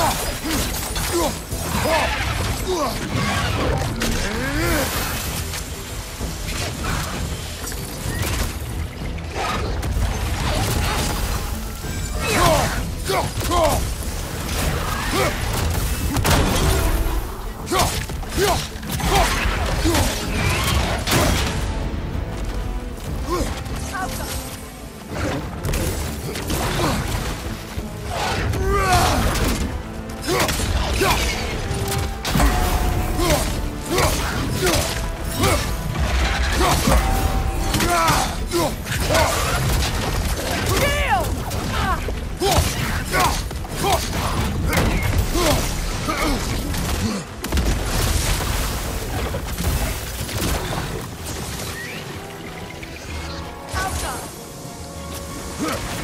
Oh! Yeah!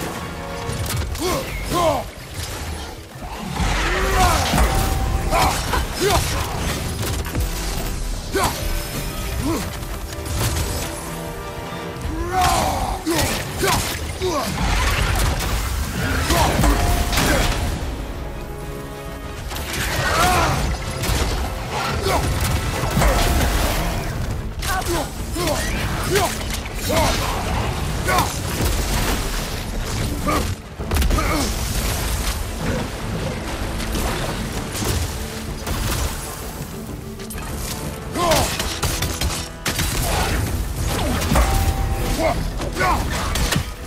驾驾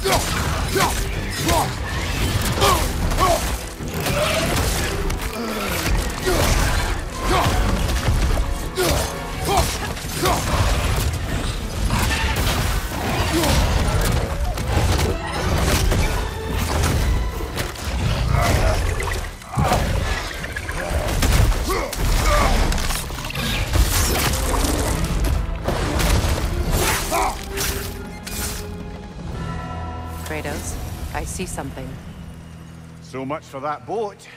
驾驾驾 Kratos, I see something. So much for that boat.